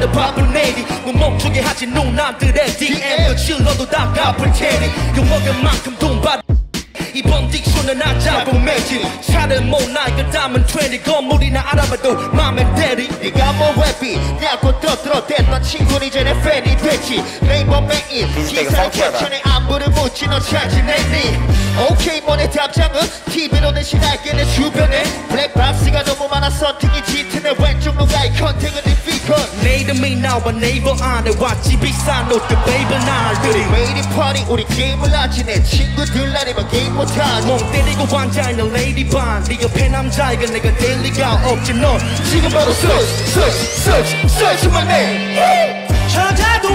또 기다려 바쁜 내리 못 멈추게 하지 농남들의 DM 질러도 다 갚을 테니 욕먹을 만큼 돈 받. 이번 딕션은 나 잡고 매진 차를 못 나니까 담은 20 건물이나 알아봐도 맘에 대리. 네가 뭐 랩이냐고 떠들어댔던 친구는 이제는 팬이 됐지. 레이버 메인 시사 캡션에 안부를 묻지 너 찾아냈니 오케이 뭐내 답장은 TV로는 신할게. 내 주변 이름이 나와 네이버 안에 왔지 비싼 옷그 베이블 날들이 왜 이리 파리 우리 게임을 하지 내 친구들 아니면 게임 못하지. 멍 때리고 앉아있는 레이디 반네 옆에 남자이가 내가 될 리가 없지 너. 지금 바로 search search search search my name. 저자도